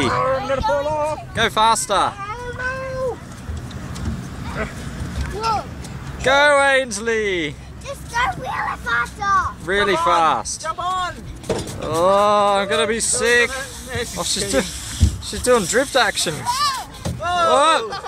I'm gonna fall off. Go faster. Go, Ainslea. Just go really faster! Really Come fast. Come on. Oh, I'm gonna be sick. Oh, she's, do she's doing drift action. Whoa. Whoa.